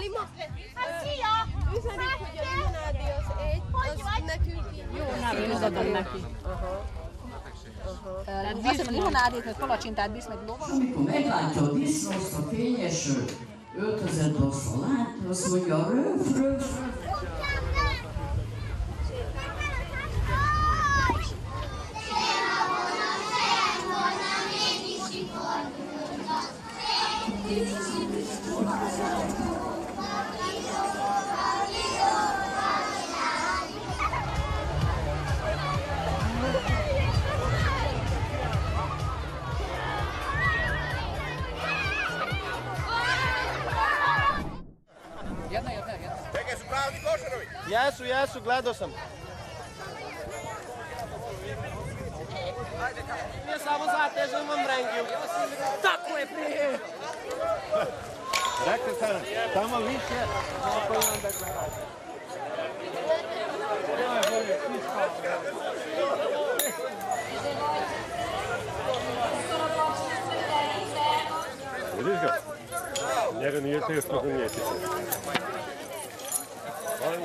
Sima! Hát szia! Üzenik, hogy a limonádi az egy, az nekünk így jó. Nem, én odaadom neki. Tehát azt hiszem, limonádét, meg palacsintát visz, meg lovat. Amikor meglátja a disznószt, a fényes öltözetbe azt a lányt, azt mondja, röf, röf, Čekaj, su pravni košarovi? Jesu, jesu, gledao sam. Ja samo zatežem vam rengiju. Tako je prije! Rekli sam, tamo više, da. Vidiš ga? Yarın yırtayız bakın niyetisi. Var mı?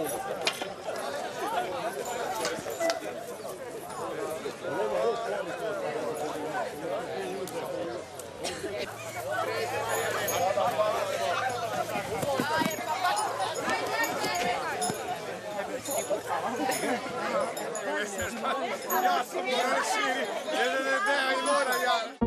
Ja sam u Raširi, jedan je deo i mora ja.